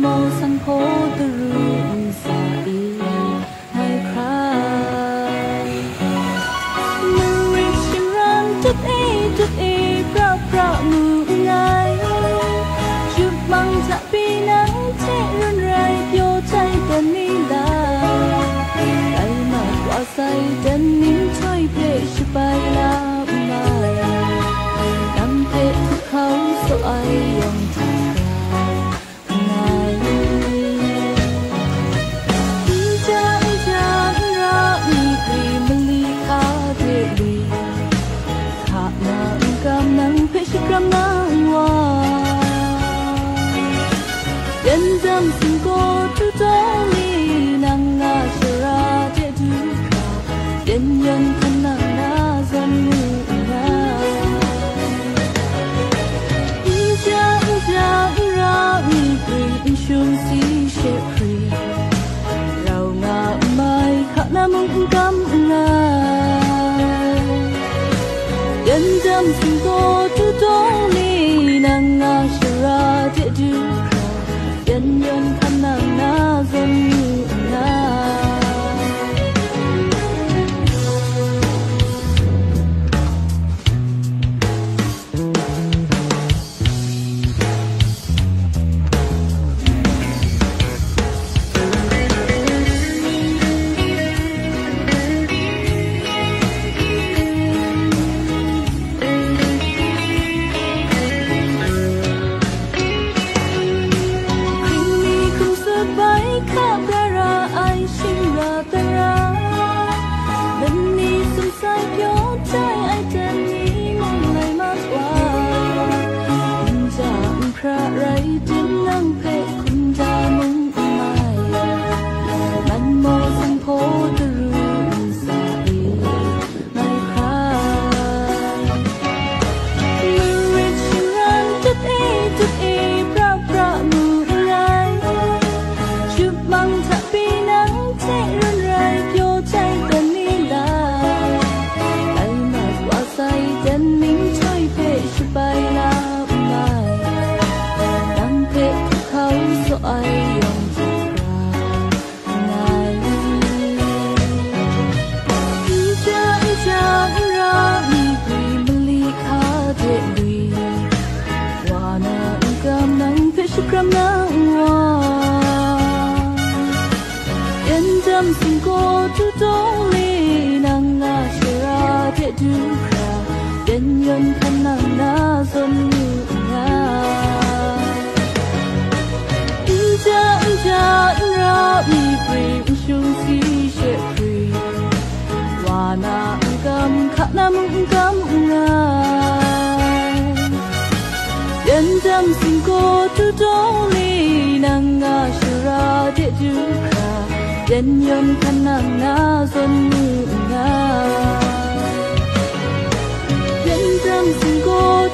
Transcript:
โมสังโฆตรูสาอีให้ครามันริกกันรังจุดเอจุดเอเพราะเพราะมือไงจุดบังจะปีนั้นเจรุนไรโยใจตอนนี้ลาใจมากกว่าใจ chung si she pri rau nga mai kha la mung cam nga gần dam sing tôi 让他。Tâm sinh cô chú tông li nang nga shira de du kra den yon kan nang na zon nu nga cha inja ra mi pri shung si she pri wa na cam khát nam gam nga đến tâm sinh cô chú tông li nang nga shira de du den yon kan na zon nga den tâm sinh cô